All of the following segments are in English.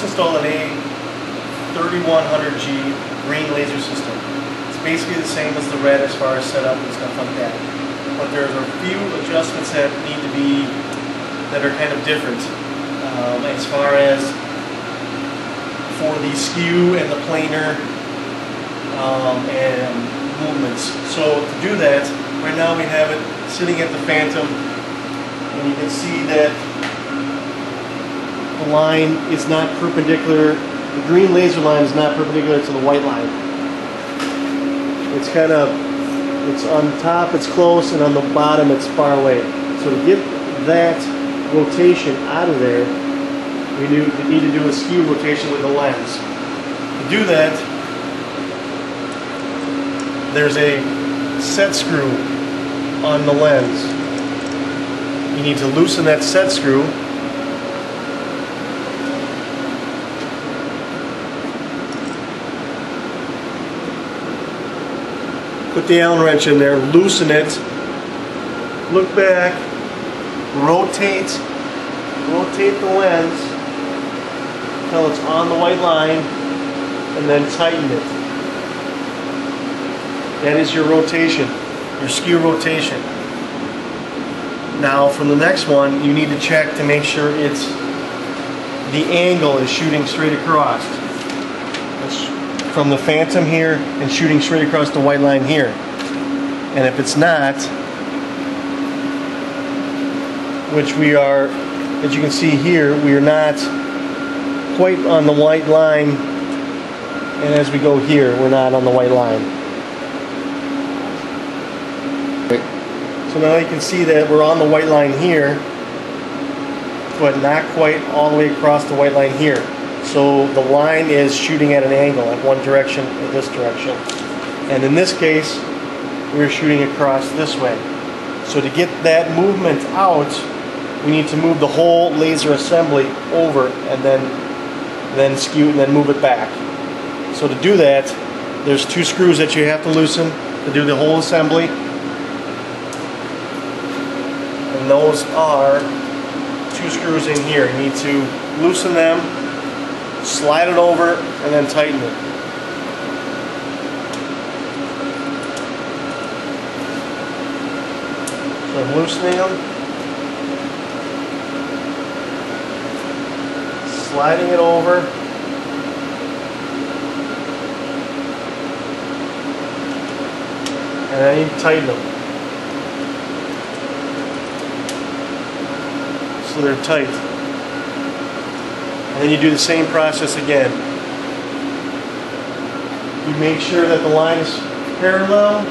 just installed an A3100G green laser system. It's basically the same as the red as far as setup and stuff like that. But there's a few adjustments that need to be, that are kind of different. Um, as far as for the skew and the planar um, and movements. So to do that, right now we have it sitting at the Phantom and you can see that the line is not perpendicular, the green laser line is not perpendicular to the white line. It's kind of, it's on top it's close and on the bottom it's far away. So to get that rotation out of there, we need to do a skew rotation with the lens. To do that, there's a set screw on the lens. You need to loosen that set screw put the Allen wrench in there, loosen it, look back, rotate, rotate the lens until it's on the white line, and then tighten it. That is your rotation, your skew rotation. Now from the next one, you need to check to make sure it's the angle is shooting straight across. From the phantom here and shooting straight across the white line here. And if it's not, which we are, as you can see here, we are not quite on the white line. And as we go here, we're not on the white line. So now you can see that we're on the white line here, but not quite all the way across the white line here. So the line is shooting at an angle at one direction or this direction. And in this case, we're shooting across this way. So to get that movement out, we need to move the whole laser assembly over and then then skew and then move it back. So to do that, there's two screws that you have to loosen to do the whole assembly. And those are two screws in here. You need to loosen them, slide it over, and then tighten it. So I'm loosening them. sliding it over. And then you tighten them. So they're tight. And then you do the same process again. You make sure that the line is parallel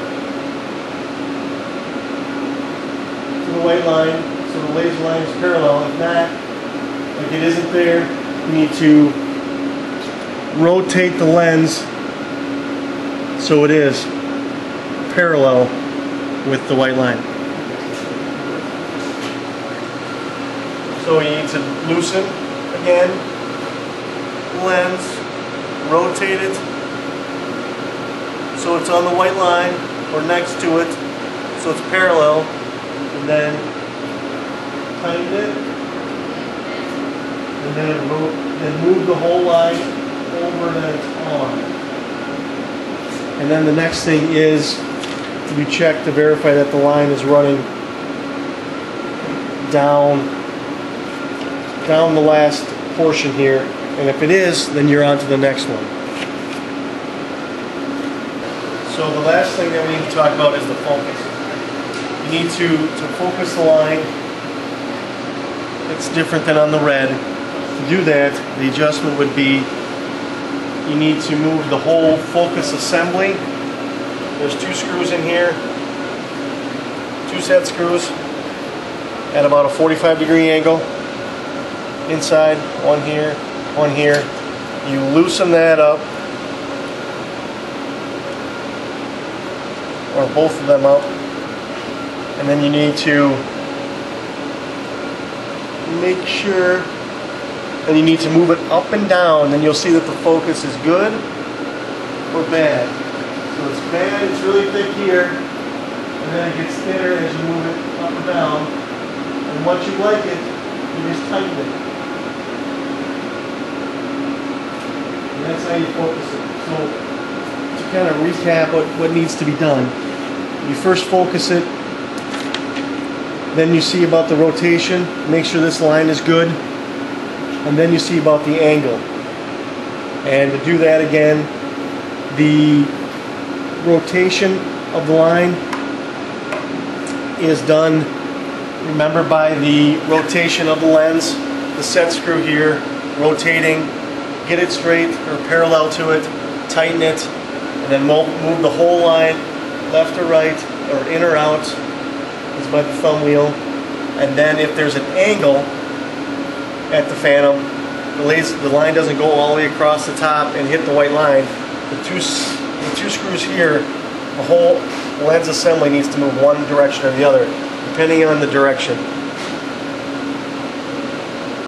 to the white line, so the laser line is parallel. If not, like it isn't there, you need to rotate the lens so it is parallel with the white line. So you need to loosen again, lens, rotate it so it's on the white line or next to it so it's parallel and then tighten it and then move, then move the whole line over that it's on. And then the next thing is to check to verify that the line is running down down the last portion here. And if it is, then you're on to the next one. So the last thing that we need to talk about is the focus. You need to, to focus the line. It's different than on the red to do that, the adjustment would be you need to move the whole focus assembly. There's two screws in here, two set screws at about a 45 degree angle. Inside, one here, here. You loosen that up, or both of them up, and then you need to make sure and you need to move it up and down, then you'll see that the focus is good or bad. So it's bad, it's really thick here, and then it gets thinner as you move it up and down. And once you like it, you just tighten it. How you focus it. So to kind of recap what, what needs to be done, you first focus it, then you see about the rotation, make sure this line is good, and then you see about the angle. And to do that again, the rotation of the line is done, remember, by the rotation of the lens, the set screw here, rotating, get it straight or parallel to it, tighten it, and then move the whole line left or right or in or out is by the thumb wheel. And then if there's an angle at the phantom, the, the line doesn't go all the way across the top and hit the white line. The two, the two screws here, the whole lens assembly needs to move one direction or the other, depending on the direction.